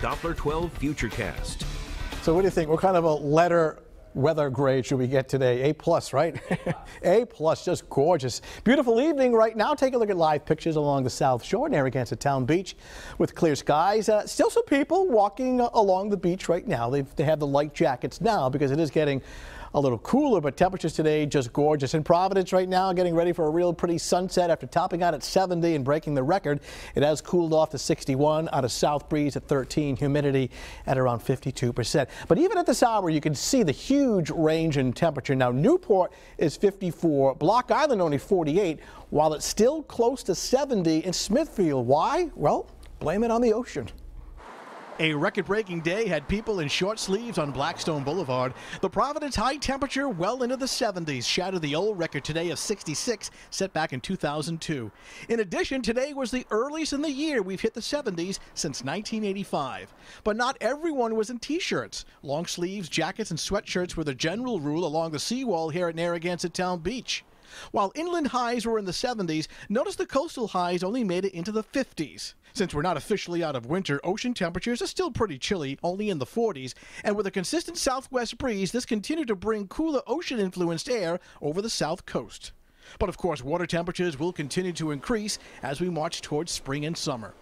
Doppler 12 Futurecast. So what do you think? What kind of a letter weather grade should we get today? A plus, right? a plus, just gorgeous. Beautiful evening right now. Take a look at live pictures along the South Shore, Narragansett Town Beach with clear skies. Uh, still some people walking along the beach right now. They've, they have the light jackets now because it is getting a little cooler, but temperatures today just gorgeous. In Providence right now, getting ready for a real pretty sunset after topping out at 70 and breaking the record. It has cooled off to 61 out of south breeze at 13, humidity at around 52%. But even at this hour, you can see the huge range in temperature. Now, Newport is 54, Block Island only 48, while it's still close to 70 in Smithfield. Why? Well, blame it on the ocean. A record breaking day had people in short sleeves on Blackstone Boulevard. The Providence high temperature well into the 70s shattered the old record today of 66 set back in 2002. In addition, today was the earliest in the year we've hit the 70s since 1985. But not everyone was in t shirts. Long sleeves, jackets, and sweatshirts were the general rule along the seawall here at Narragansett Town Beach. While inland highs were in the 70s, notice the coastal highs only made it into the 50s. Since we're not officially out of winter, ocean temperatures are still pretty chilly, only in the 40s, and with a consistent southwest breeze, this continued to bring cooler ocean influenced air over the south coast. But of course, water temperatures will continue to increase as we march towards spring and summer.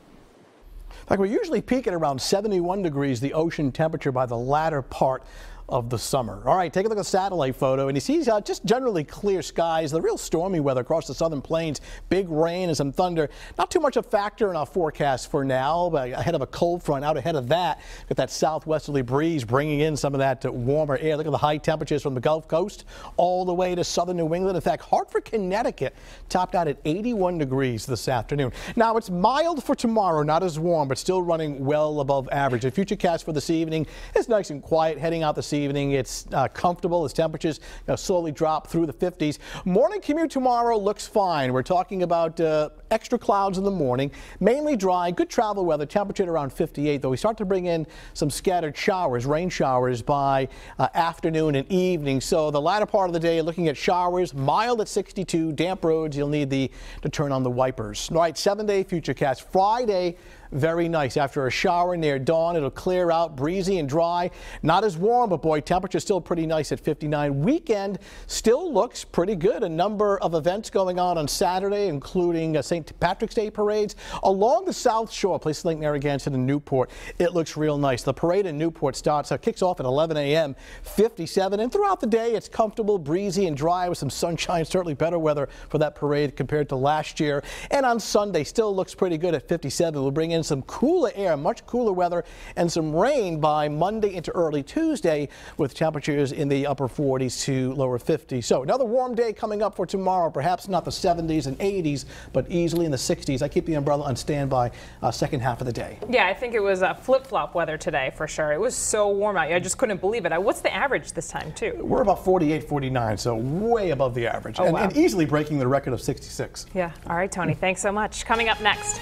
Like we usually peak at around 71 degrees, the ocean temperature by the latter part of the summer. All right, take a look at the satellite photo, and you see uh, just generally clear skies. The real stormy weather across the southern plains, big rain and some thunder. Not too much a factor in our forecast for now, but ahead of a cold front. Out ahead of that, got that southwesterly breeze bringing in some of that uh, warmer air. Look at the high temperatures from the Gulf Coast all the way to southern New England. In fact, Hartford, Connecticut topped out at 81 degrees this afternoon. Now, it's mild for tomorrow, not as warm, but still running well above average. The futurecast for this evening is nice and quiet heading out this evening. It's uh, comfortable as temperatures you know, slowly drop through the 50s. Morning commute tomorrow looks fine. We're talking about uh, extra clouds in the morning, mainly dry, good travel weather, temperature at around 58, though we start to bring in some scattered showers, rain showers by uh, afternoon and evening. So the latter part of the day, looking at showers, mild at 62, damp roads, you'll need the to turn on the wipers. All right, seven day futurecast. Friday, very nice. After a shower near dawn, it'll clear out, breezy and dry. Not as warm, but boy, temperature still pretty nice at 59. Weekend still looks pretty good. A number of events going on on Saturday, including uh, St. Patrick's Day parades along the South Shore, places like Narragansett and Newport. It looks real nice. The parade in Newport starts, uh, kicks off at 11 a.m. 57, and throughout the day, it's comfortable, breezy, and dry with some sunshine. Certainly better weather for that parade compared to last year. And on Sunday, still looks pretty good at 57. We'll bring in in some cooler air, much cooler weather, and some rain by Monday into early Tuesday with temperatures in the upper 40s to lower 50s. So another warm day coming up for tomorrow, perhaps not the 70s and 80s, but easily in the 60s. I keep the umbrella on standby uh, second half of the day. Yeah, I think it was a flip-flop weather today for sure. It was so warm out. I just couldn't believe it. What's the average this time too? We're about 48, 49, so way above the average, oh, and, wow. and easily breaking the record of 66. Yeah. All right, Tony. Thanks so much. Coming up next.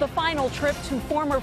The final trip to former